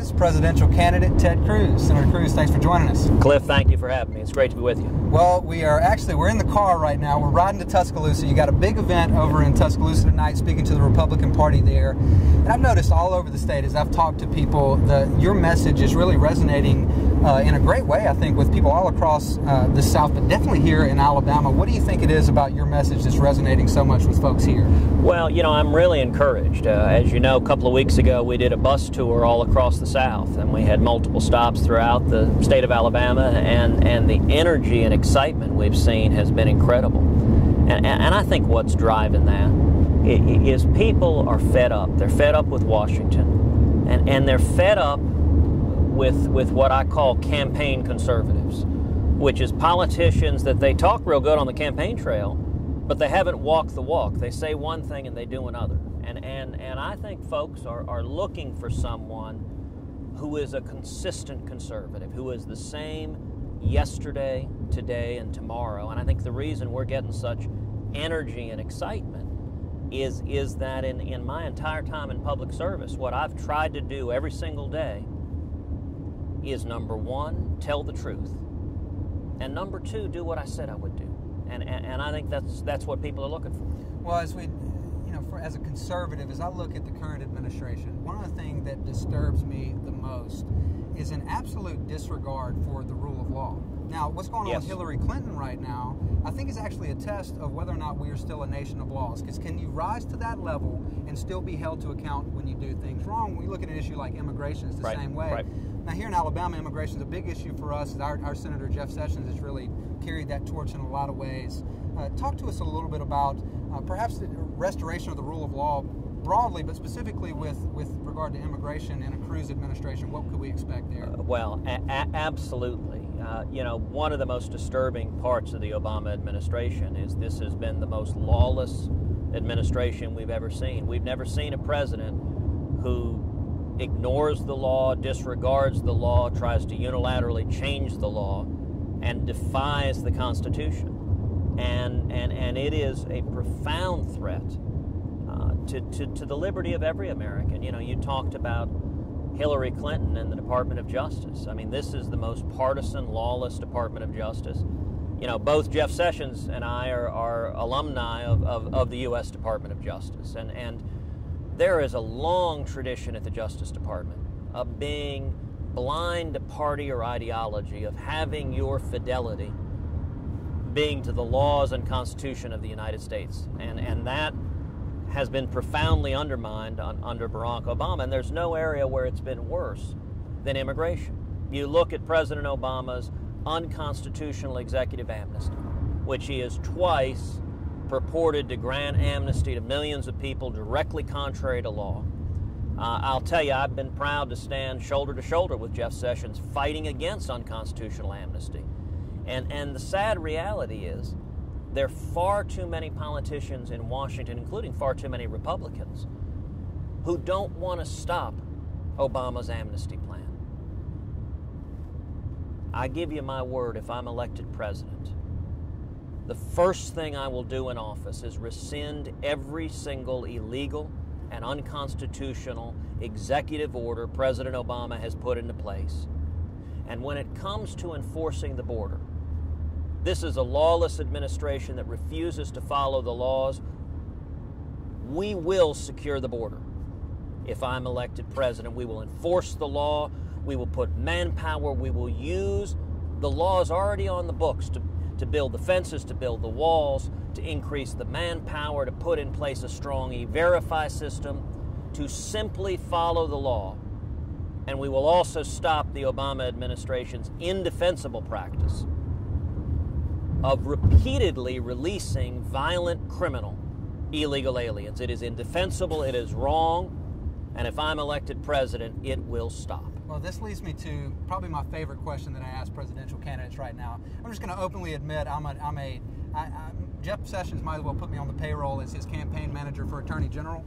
Texas presidential candidate Ted Cruz. Senator Cruz, thanks for joining us. Cliff, thank you for having me. It's great to be with you. Well, we are actually we're in the car right now. We're riding to Tuscaloosa. You got a big event over in Tuscaloosa tonight, speaking to the Republican Party there. And I've noticed all over the state as I've talked to people that your message is really resonating uh, in a great way. I think with people all across uh, the South, but definitely here in Alabama. What do you think it is about your message that's resonating so much with folks here? Well, you know, I'm really encouraged. Uh, as you know, a couple of weeks ago, we did a bus tour all across the South, and we had multiple stops throughout the state of Alabama, and, and the energy and excitement we've seen has been incredible. And, and I think what's driving that is people are fed up. They're fed up with Washington, and, and they're fed up with, with what I call campaign conservatives, which is politicians that they talk real good on the campaign trail, but they haven't walked the walk. They say one thing and they do another. And, and, and I think folks are, are looking for someone who is a consistent conservative, who is the same yesterday, today, and tomorrow. And I think the reason we're getting such energy and excitement is, is that in, in my entire time in public service, what I've tried to do every single day is number one, tell the truth. And number two, do what I said I would do. And, and, and I think that's, that's what people are looking for. Well, as we you know, for, as a conservative, as I look at the current administration, one of the things that disturbs me the most is an absolute disregard for the rule of law. Now, what's going on yes. with Hillary Clinton right now, I think is actually a test of whether or not we are still a nation of laws. Because can you rise to that level and still be held to account when you do things wrong? When you look at an issue like immigration, it's the right. same way. Right. Now, here in Alabama, immigration is a big issue for us. Our, our Senator Jeff Sessions has really carried that torch in a lot of ways. Uh, talk to us a little bit about uh, perhaps the restoration of the rule of law broadly, but specifically with, with regard to immigration and a Cruz administration. What could we expect there? Uh, well, absolutely. Uh, you know, one of the most disturbing parts of the Obama administration is this has been the most lawless administration we've ever seen. We've never seen a president who ignores the law, disregards the law, tries to unilaterally change the law, and defies the Constitution. And, and, and it is a profound threat uh, to, to, to the liberty of every American. You know, you talked about Hillary Clinton and the Department of Justice. I mean, this is the most partisan, lawless Department of Justice. You know, both Jeff Sessions and I are, are alumni of, of, of the U.S. Department of Justice. And, and there is a long tradition at the Justice Department of being blind to party or ideology, of having your fidelity being to the laws and Constitution of the United States. And, and that has been profoundly undermined on, under Barack Obama, and there's no area where it's been worse than immigration. You look at President Obama's unconstitutional executive amnesty, which he has twice purported to grant amnesty to millions of people directly contrary to law. Uh, I'll tell you, I've been proud to stand shoulder to shoulder with Jeff Sessions fighting against unconstitutional amnesty. And, and the sad reality is, there are far too many politicians in Washington, including far too many Republicans, who don't want to stop Obama's amnesty plan. I give you my word, if I'm elected president, the first thing I will do in office is rescind every single illegal and unconstitutional executive order President Obama has put into place. And when it comes to enforcing the border, this is a lawless administration that refuses to follow the laws. We will secure the border. If I'm elected president, we will enforce the law. We will put manpower. We will use the laws already on the books to, to build the fences, to build the walls, to increase the manpower, to put in place a strong e verify system, to simply follow the law. And we will also stop the Obama administration's indefensible practice of repeatedly releasing violent criminal illegal aliens. It is indefensible, it is wrong, and if I'm elected president, it will stop. Well, this leads me to probably my favorite question that I ask presidential candidates right now. I'm just going to openly admit I'm a, I'm a I, I, Jeff Sessions might as well put me on the payroll as his campaign manager for Attorney General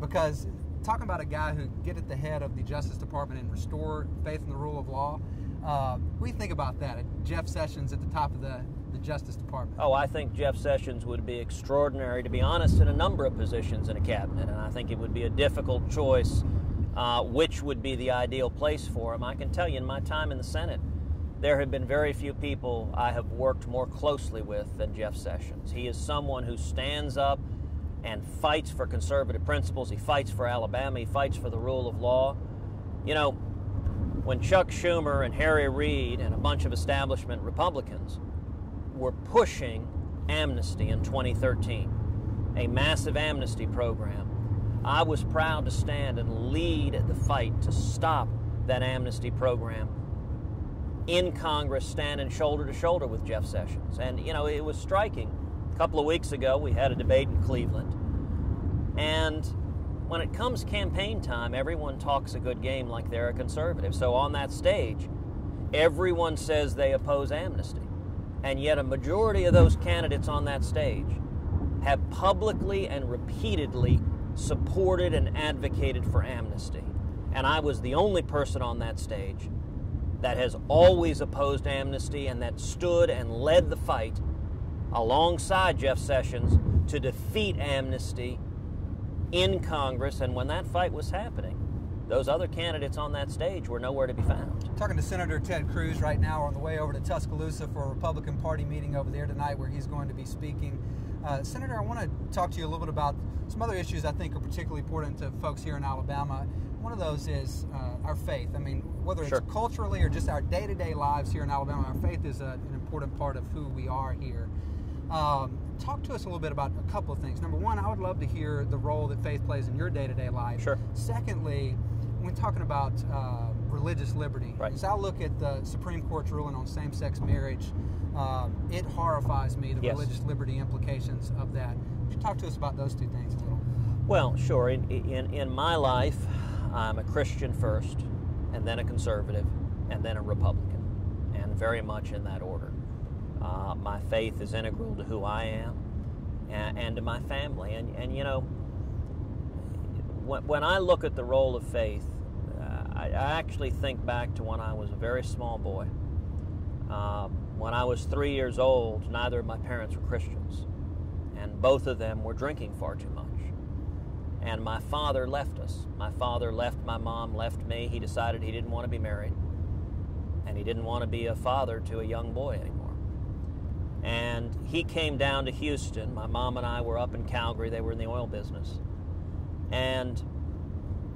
because talking about a guy who get at the head of the Justice Department and restore faith in the rule of law, uh, we think about that. Jeff Sessions at the top of the, the Justice Department. Oh, I think Jeff Sessions would be extraordinary, to be honest, in a number of positions in a cabinet, and I think it would be a difficult choice uh, which would be the ideal place for him. I can tell you, in my time in the Senate, there have been very few people I have worked more closely with than Jeff Sessions. He is someone who stands up and fights for conservative principles. He fights for Alabama. He fights for the rule of law. You know, when Chuck Schumer and Harry Reid and a bunch of establishment Republicans were pushing amnesty in 2013, a massive amnesty program, I was proud to stand and lead the fight to stop that amnesty program in Congress, standing shoulder to shoulder with Jeff Sessions. And, you know, it was striking. A couple of weeks ago, we had a debate in Cleveland. And when it comes campaign time, everyone talks a good game like they're a conservative. So on that stage, everyone says they oppose amnesty. And yet, a majority of those candidates on that stage have publicly and repeatedly supported and advocated for amnesty. And I was the only person on that stage that has always opposed amnesty and that stood and led the fight alongside Jeff Sessions to defeat amnesty in Congress. And when that fight was happening, those other candidates on that stage were nowhere to be found. Talking to Senator Ted Cruz right now on the way over to Tuscaloosa for a Republican Party meeting over there tonight where he's going to be speaking. Uh, Senator, I want to talk to you a little bit about some other issues I think are particularly important to folks here in Alabama. One of those is uh, our faith. I mean, whether it's Sure. culturally or just our day to day lives here in Alabama, our faith is a, an important part of who we are here. Um, talk to us a little bit about a couple of things. Number one, I would love to hear the role that faith plays in your day to day life. Sure. Secondly, when talking about uh, religious liberty, Right. as I look at the Supreme Court's ruling on same sex marriage, um, it horrifies me the Yes. religious liberty implications of that. Could you talk to us about those two things a little? Well, sure. In, in, in my life, I'm a Christian first, and then a conservative, and then a Republican, and very much in that order. Uh, my faith is integral to who I am and, and to my family. And, and you know, when, when I look at the role of faith, uh, I, I actually think back to when I was a very small boy. Um, when I was three years old, neither of my parents were Christians, and both of them were drinking far too much. And my father left us. My father left my mom, left me. He decided he didn't want to be married, and he didn't want to be a father to a young boy anymore. And he came down to Houston. My mom and I were up in Calgary. They were in the oil business. And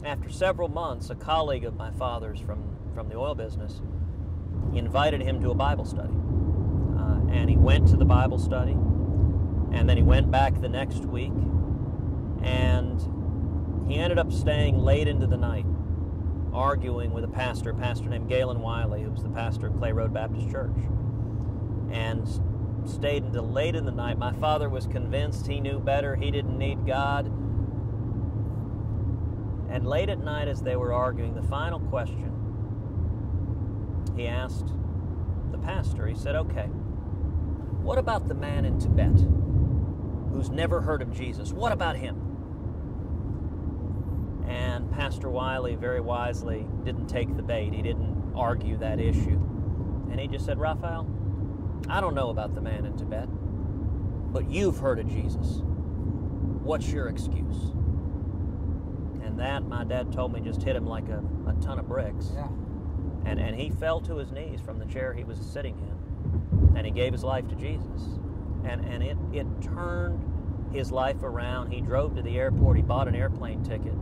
after several months, a colleague of my father's from, from the oil business invited him to a Bible study. Uh, and he went to the Bible study, and then he went back the next week, and he ended up staying late into the night, arguing with a pastor, a pastor named Galen Wiley, who was the pastor of Clay Road Baptist Church. And stayed until late in the night. My father was convinced he knew better, he didn't need God. And late at night, as they were arguing, the final question he asked the pastor, he said, Okay, what about the man in Tibet who's never heard of Jesus? What about him? And Pastor Wiley very wisely didn't take the bait. He didn't argue that issue. And he just said, Rafael, I don't know about the man in Tibet, but you've heard of Jesus. What's your excuse? And that, my dad told me, just hit him like a, a ton of bricks. Yeah. And, and he fell to his knees from the chair he was sitting in. And he gave his life to Jesus. And, and it, it turned his life around. He drove to the airport, he bought an airplane ticket,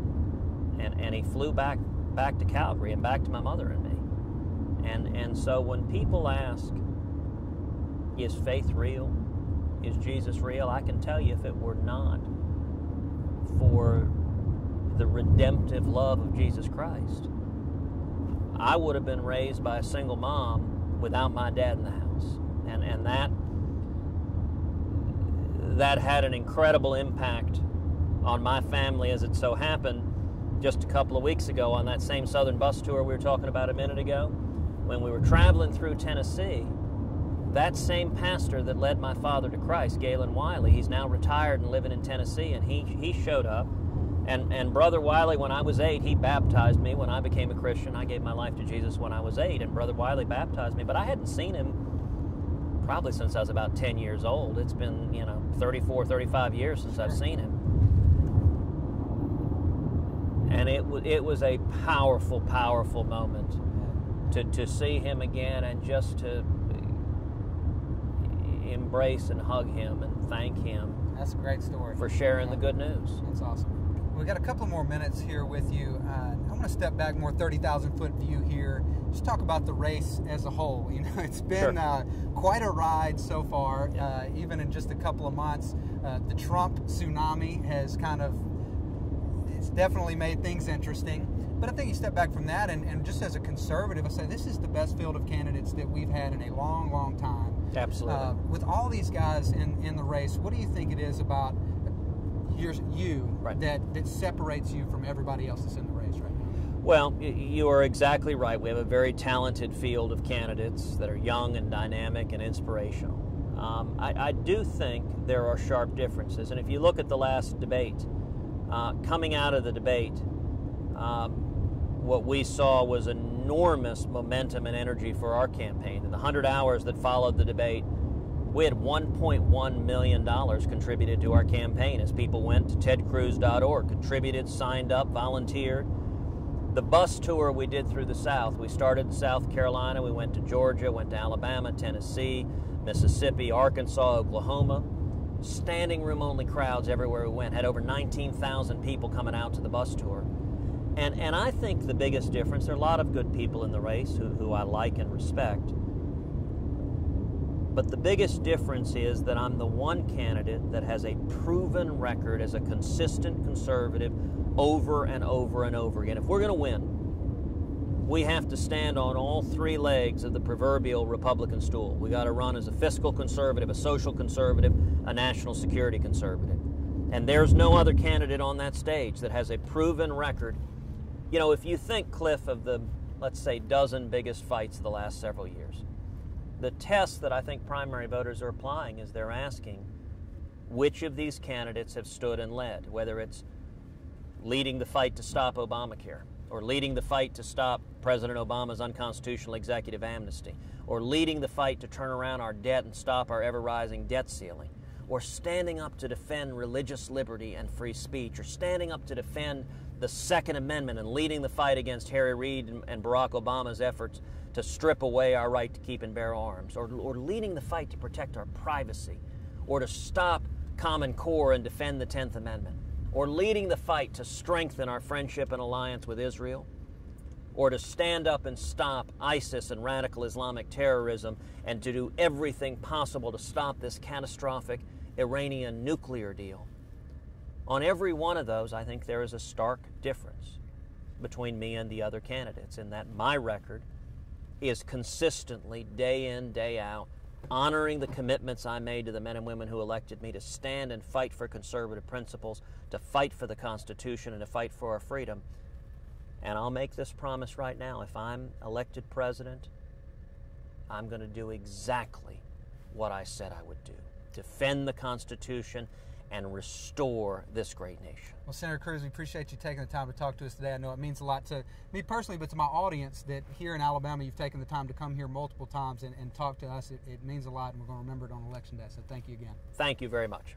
and, and he flew back, back to Calgary and back to my mother and me. And, and so when people ask, is faith real? Is Jesus real? I can tell you if it were not for the redemptive love of Jesus Christ, I would have been raised by a single mom without my dad in the house. And, and that, that had an incredible impact on my family as it so happened just a couple of weeks ago on that same Southern bus tour we were talking about a minute ago. When we were traveling through Tennessee, that same pastor that led my father to Christ, Galen Wiley, he's now retired and living in Tennessee, and he, he showed up. And, and Brother Wiley, when I was eight, he baptized me. When I became a Christian, I gave my life to Jesus when I was eight, and Brother Wiley baptized me. But I hadn't seen him probably since I was about 10 years old. It's been, you know, 34, 35 years since I've seen him. And it, w- it was a powerful, powerful moment to, to see him again and just to embrace and hug him and thank him That's a great story. for sharing Yeah. the good news. That's awesome. We got a couple more minutes here with you. Uh, I want to step back more 30,000 foot view here. Just talk about the race as a whole. You know, it's been Sure. uh, quite a ride so far. Yeah. Uh, even in just a couple of months, uh, the Trump tsunami has kind of it's definitely made things interesting. But I think you step back from that, and, and just as a conservative, I say this is the best field of candidates that we've had in a long, long time. Absolutely. Uh, with all these guys in, in the race, what do you think it is about your, you Right. that, that separates you from everybody else that's in the race right now? Well, you are exactly right. We have a very talented field of candidates that are young and dynamic and inspirational. Um, I, I do think there are sharp differences. And if you look at the last debate, uh, coming out of the debate, um, what we saw was enormous momentum and energy for our campaign. In the 100 hours that followed the debate, we had $1.1 million contributed to our campaign as people went to tedcruz.org, contributed, signed up, volunteered. The bus tour we did through the South, we started in South Carolina, we went to Georgia, went to Alabama, Tennessee, Mississippi, Arkansas, Oklahoma. Standing room only crowds everywhere we went. Had over 19,000 people coming out to the bus tour. And, and I think the biggest difference, there are a lot of good people in the race who, who I like and respect. But the biggest difference is that I'm the one candidate that has a proven record as a consistent conservative over and over and over again. If we're going to win, we have to stand on all three legs of the proverbial Republican stool. We got to run as a fiscal conservative, a social conservative, a national security conservative. And there's no other candidate on that stage that has a proven record. You know, if you think, Cliff, of the, let's say, dozen biggest fights of the last several years, the test that I think primary voters are applying is they're asking which of these candidates have stood and led, whether it's leading the fight to stop Obamacare, or leading the fight to stop President Obama's unconstitutional executive amnesty, or leading the fight to turn around our debt and stop our ever rising debt ceiling, or standing up to defend religious liberty and free speech, or standing up to defend the Second Amendment and leading the fight against Harry Reid and, and Barack Obama's efforts to strip away our right to keep and bear arms, or, or leading the fight to protect our privacy, or to stop Common Core and defend the 10th Amendment, or leading the fight to strengthen our friendship and alliance with Israel, or to stand up and stop ISIS and radical Islamic terrorism and to do everything possible to stop this catastrophic Iranian nuclear deal. On every one of those, I think there is a stark difference between me and the other candidates in that my record is consistently, day in, day out, honoring the commitments I made to the men and women who elected me to stand and fight for conservative principles, to fight for the Constitution, and to fight for our freedom. And I'll make this promise right now if I'm elected president, I'm going to do exactly what I said I would do defend the Constitution and restore this great nation. Well, Senator Cruz, we appreciate you taking the time to talk to us today. I know it means a lot to me personally, but to my audience that here in Alabama, you've taken the time to come here multiple times and, and talk to us. It, it means a lot, and we're going to remember it on Election Day. So thank you again. Thank you very much.